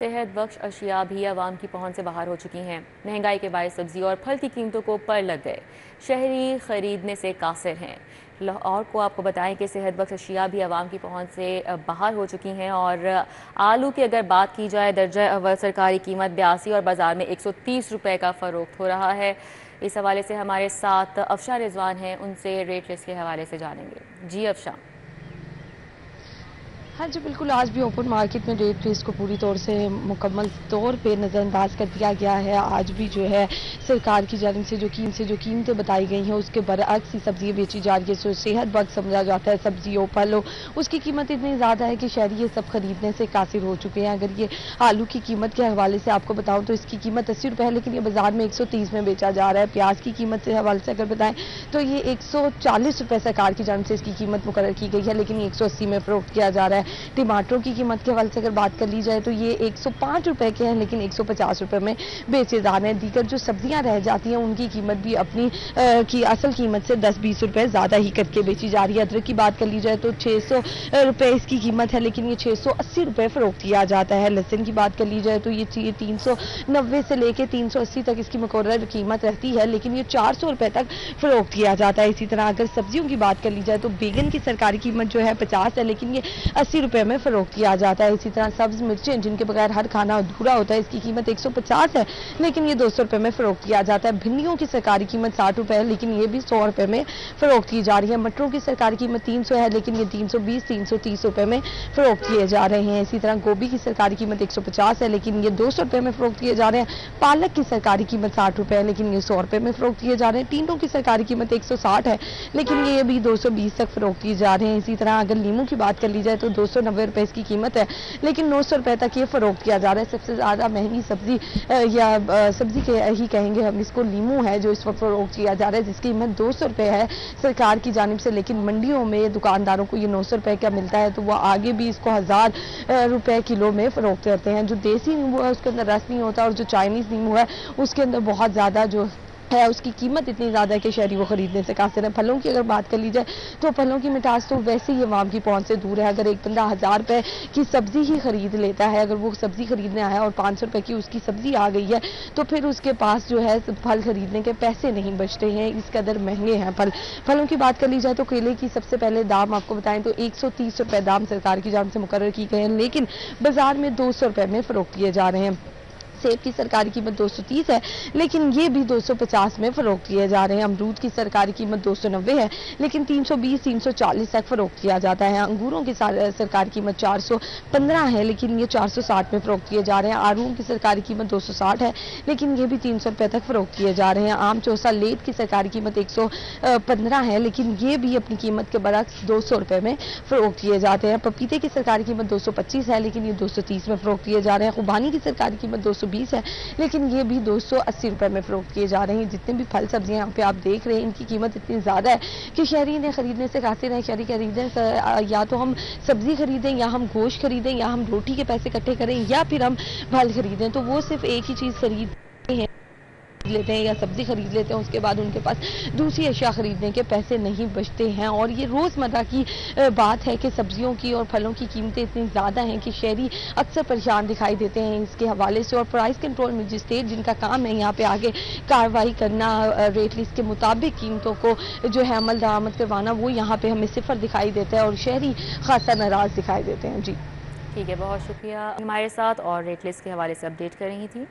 सेहत बख्श अशिया भी आवाम की पहुँच से बाहर हो चुकी हैं। महँगाई के बायस सब्ज़ी और फल की कीमतों को पर लग गए। शहरी खरीदने से कासिर हैं। लाहौर को आपको बताएँ कि सेहत बख्श अशिया भी आवाम की पहुँच से बाहर हो चुकी हैं और आलू की अगर बात की जाए, दर्जा अव्वल सरकारी कीमत बयासी और बाज़ार में एक सौ तीस रुपये का फ़रोख्त हो रहा है। इस हवाले से हमारे साथ अफशा रिजवान हैं। उनसे रेट लिस्ट के हवाले से जानेंगे। जी अफशा हाँ जी, बिल्कुल। आज भी ओपन मार्केट में रेट फेस को पूरी तौर से मुकम्मल तौर पे नज़रअंदाज कर दिया गया है। आज भी जो है, सरकार की जानब से जो कीमत से जो कीमतें बताई गई हैं, उसके बरअक्स ही सब्ज़ियाँ बेची जा रही है। जो सेहत बग समझा जाता है सब्जियों फल उसकी कीमत इतनी ज़्यादा है कि शहरी ये सब खरीदने से कासिर हो चुके हैं। अगर ये आलू की कीमत के हवाले से आपको बताऊँ तो इसकी कीमत अस्सी रुपये है, लेकिन ये बाज़ार में एक सौ तीस में बेचा जा रहा है। प्याज की कीमत के हवाले से अगर बताएँ तो ये एक सौ सरकार की जानब से इसकी कीमत मुकर की गई है, लेकिन एक सौ अस्सी में फरोख्त किया जा रहा है। टमाटरों की कीमत के हवाले से अगर बात कर ली जाए तो ये एक सौ रुपए के हैं लेकिन एक सौ पचास रुपए में बेचे जा रहे हैं। दीगर जो सब्ज़ियाँ रह जाती हैं उनकी कीमत भी अपनी आ, की असल कीमत से दस बीस रुपए ज़्यादा ही करके बेची जा रही है। अदरक की बात कर ली जाए तो छः सौ रुपये इसकी कीमत है लेकिन ये छः सौ अस्सी रुपये फ़रोख्त किया जाता है। लहसन की बात कर ली जाए तो ये तीन सौ नब्बे से लेकर तीन सौ अस्सी तक इसकी मुकर कीमत रहती है लेकिन ये चार सौ रुपये तक फ़रोख्त किया जाता है। इसी तरह अगर सब्जियों की बात कर ली जाए तो बेगन की सरकारी कीमत जो है पचास है लेकिन ये अस्सी रुपये में फ़रोख किया जाता है। इसी तरह सब्ज, मिर्चें, जिनके बगैर हर खाना अधूरा होता है, इसकी कीमत 150 है, लेकिन ये दो सौ रुपए में फरोख्त किया जाता है। भिंडियों की सरकारी कीमत साठ रुपए है, लेकिन ये भी सौ रुपए में फ़रोख की जा रही है। मटरों की सरकारी कीमत तीन सौ है, लेकिन ये तीन सौ बीस, तीन सौ तीस रुपए में फ़रोख किए जा रहे हैं। इसी तरह गोभी की सरकारी कीमत एक सौ पचास है, लेकिन ये दो सौ रुपए में फरोख्त किए जा रहे हैं। पालक की सरकारी कीमत साठ रुपए है, लेकिन ये सौ रुपए में फरोख्त किए जा रहे हैं। टींडों की सरकारी कीमत एक सौ साठ है, लेकिन ये भी दो सौ बीस तक फरोख्त किए जा रहे हैं। इसी तरह अगर लीमू की बात कर ली जाए तो दो सौ नब्बे रुपए इसकी कीमत है, लेकिन नौ सौ रुपए तक ये फरोख्त किया जा रहा है। सबसे ज़्यादा महँगी सब्ज़ी या सब्ज़ी के ही कहेंगे हम इसको, लीमू है, जो इस वक्त फरोख्त किया जा रहा है, जिसकी कीमत दो सौ रुपए है सरकार की जानब से। लेकिन मंडियों में, दुकानदारों को ये नौ सौ रुपए का मिलता है तो वो आगे भी इसको हज़ार रुपए किलो में फरोख्त करते हैं। जो देसी नींबू है, उसके अंदर रस नहीं होता और जो चाइनीज़ नींबू है, उसके अंदर बहुत ज़्यादा जो है, उसकी कीमत इतनी ज़्यादा है कि शहरी वो ख़रीदने से कासिर है। फलों की अगर बात कर ली जाए तो फलों की मिठास तो वैसे ही अवाम की पहुँच से दूर है। अगर एक बंदा हज़ार रुपए की सब्ज़ी ही ख़रीद लेता है, अगर वो सब्ज़ी ख़रीदने आया और पाँच सौ रुपये की उसकी सब्ज़ी आ गई है तो फिर उसके पास जो है, फल ख़रीदने के पैसे नहीं बचते हैं। इस कदर महँगे हैं फल। फलों की बात कर ली जाए तो केले की सबसे पहले दाम आपको बताएँ तो एक सौ तीस रुपये दाम सरकार की जान से मुकर की गए हैं, लेकिन बाज़ार में दो सौ रुपये में फ़रोख्त किए जा रहे हैं। सेब की सरकारी कीमत 230 है, लेकिन ये भी 250 में फरोख्त किए जा रहे हैं। अमरूद की सरकारी कीमत 290 है, लेकिन 320 340 तक फरोख्त किया जाता है। अंगूरों की सरकारी कीमत 415 है, लेकिन ये 460 में फरोख्त किए जा रहे हैं। आरूम की सरकारी कीमत 260 है, लेकिन ये भी तीन सौ तक फरोख्त किए जा रहे हैं। आम चौसा लेट की सरकारी कीमत एक सौ पंद्रह है, लेकिन ये भी अपनी कीमत के बरक्स दो सौ रुपये में फरोख्त किए जाते हैं। पपीते की सरकारी कीमत दो सौ पच्चीस है, लेकिन ये दो सौ तीस में फरोख्त किए जा रहे हैं। खुबानी की सरकारी कीमत दो सौ है। लेकिन ये भी दो सौ में फरोख्त किए जा रहे हैं। जितने भी फल सब्ज़ियाँ यहाँ पे आप देख रहे हैं, इनकी कीमत इतनी ज़्यादा है कि शहरी ने खरीदने से कासिर है। शहरी खरीदें या तो हम सब्ज़ी खरीदें, या हम गोश्त खरीदें, या हम रोटी के पैसे इकट्ठे करें, या फिर हम फल खरीदें तो वो सिर्फ़ एक ही चीज़ खरीद लेते हैं या सब्ज़ी खरीद लेते हैं, उसके बाद उनके पास दूसरी अशिया खरीदने के पैसे नहीं बचते हैं। और ये रोज़मर्रा की बात है कि सब्जियों की और फलों की कीमतें इतनी ज़्यादा हैं कि शहरी अक्सर परेशान दिखाई देते हैं इसके हवाले से। और प्राइस कंट्रोल मजिस्ट्रेट जिनका काम है यहाँ पे आगे कार्रवाई करना रेट लिस्ट के मुताबिक कीमतों को जो है अमल दरामद करवाना, वो यहाँ पे हमें सिफर दिखाई देता है और शहरी खासा नाराज़ दिखाई देते हैं। जी। ठीक है, बहुत शुक्रिया। हमारे साथ और रेट लिस्ट के हवाले से अपडेट कर रही थी।